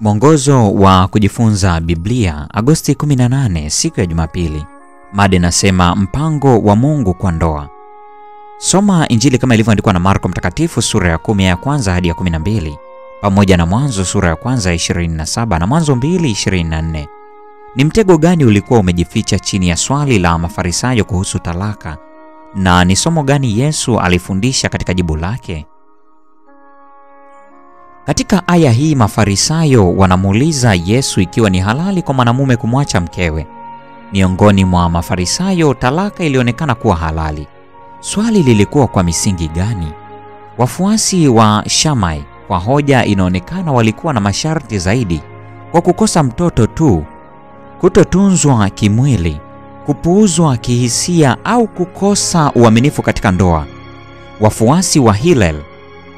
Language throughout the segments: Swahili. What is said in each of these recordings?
Mwongozo wa kujifunza Biblia, Agosti 18, siku ya Jumapili. Mada inasema mpango wa Mungu kwa ndoa. Soma Injili kama ilivyoandikwa na Marko Mtakatifu sura ya kumi ya kwanza hadi ya 12 pamoja na Mwanzo sura ya kwanza ya 27 na Mwanzo 2:24. Ni mtego gani ulikuwa umejificha chini ya swali la Mafarisayo kuhusu talaka, na ni somo gani Yesu alifundisha katika jibu lake? Katika aya hii Mafarisayo wanamuuliza Yesu ikiwa ni halali kwa mwanamume kumwacha mkewe. Miongoni mwa Mafarisayo, talaka ilionekana kuwa halali. Swali lilikuwa kwa misingi gani? Wafuasi wa Shammai kwa hoja inaonekana walikuwa na masharti zaidi: kwa kukosa mtoto tu, kutotunzwa kimwili, kupuuzwa kihisia au kukosa uaminifu katika ndoa. Wafuasi wa Hillel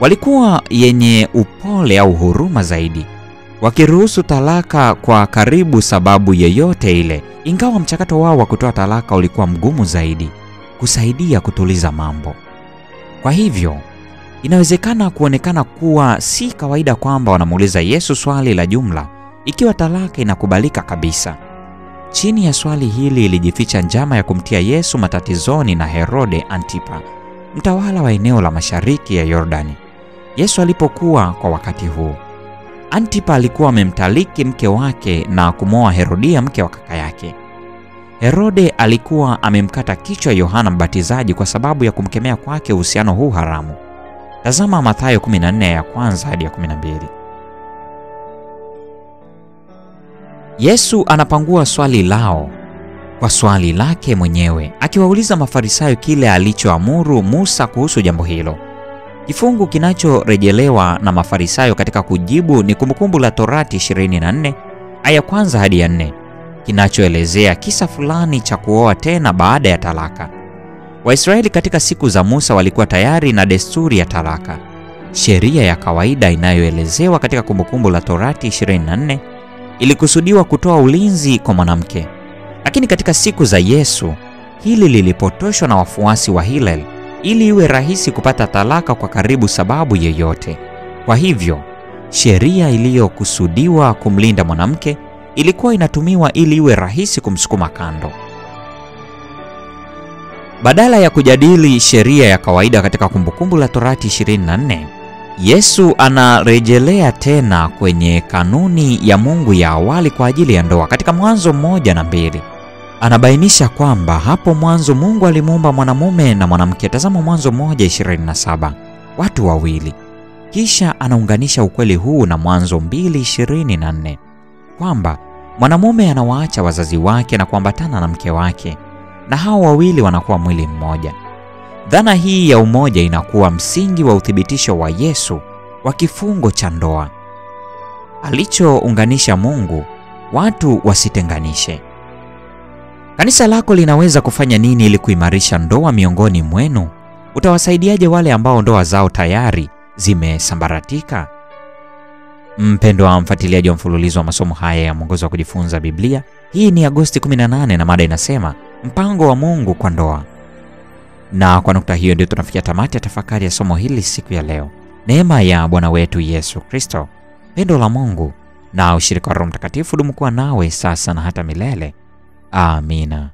walikuwa yenye upole au huruma zaidi, wakiruhusu talaka kwa karibu sababu yeyote ile, ingawa mchakato wao wa kutoa talaka ulikuwa mgumu zaidi, kusaidia kutuliza mambo. Kwa hivyo inawezekana kuonekana kuwa si kawaida kwamba wanamuuliza Yesu swali la jumla ikiwa talaka inakubalika kabisa. Chini ya swali hili ilijificha njama ya kumtia Yesu matatizoni na Herode Antipa, mtawala wa eneo la mashariki ya Yordani. Yesu alipokuwa kwa wakati huu, Antipa alikuwa amemtaliki mke wake na kumwoa Herodia mke wa kaka yake. Herode alikuwa amemkata kichwa Yohana Mbatizaji kwa sababu ya kumkemea kwake uhusiano huu haramu. Tazama Mathayo 14 ya kwanza hadi ya 12. Yesu anapangua swali lao kwa swali lake mwenyewe, akiwauliza Mafarisayo kile alichoamuru Musa kuhusu jambo hilo. Kifungu kinachorejelewa na Mafarisayo katika kujibu ni Kumbukumbu la Torati 24 aya kwanza hadi ya 4, kinachoelezea kisa fulani cha kuoa tena baada ya talaka. Waisraeli katika siku za Musa walikuwa tayari na desturi ya talaka. Sheria ya kawaida inayoelezewa katika Kumbukumbu la Torati 24 ilikusudiwa kutoa ulinzi kwa mwanamke, lakini katika siku za Yesu hili lilipotoshwa na wafuasi wa Hillel ili iwe rahisi kupata talaka kwa karibu sababu yeyote. Kwa hivyo, sheria iliyokusudiwa kumlinda mwanamke ilikuwa inatumiwa ili iwe rahisi kumsukuma kando. Badala ya kujadili sheria ya kawaida katika Kumbukumbu la Torati 24, Yesu anarejelea tena kwenye kanuni ya Mungu ya awali kwa ajili ya ndoa katika Mwanzo mmoja na mbili. Anabainisha kwamba hapo mwanzo Mungu alimuumba mwanamume na mwanamke. Tazama Mwanzo moja 27, watu wawili. Kisha anaunganisha ukweli huu na Mwanzo 2:24 kwamba mwanamume anawaacha wazazi wake na kuambatana na mke wake na hao wawili wanakuwa mwili mmoja. Dhana hii ya umoja inakuwa msingi wa uthibitisho wa Yesu wa kifungo cha ndoa. Alichounganisha Mungu, watu wasitenganishe. Kanisa lako linaweza kufanya nini ili kuimarisha ndoa miongoni mwenu? Utawasaidiaje wale ambao ndoa zao tayari zimesambaratika? Mpendo wa mfuatiliaji wa mfululizo wa masomo haya ya mwongozo wa kujifunza Biblia, hii ni Agosti 18 na mada inasema mpango wa Mungu kwa ndoa. Na kwa nukta hiyo ndio tunafikia tamati ya tafakari ya somo hili siku ya leo. Neema ya Bwana wetu Yesu Kristo, pendo la Mungu na ushirika wa Roho Mtakatifu dumu kuwa nawe sasa na hata milele. Amina.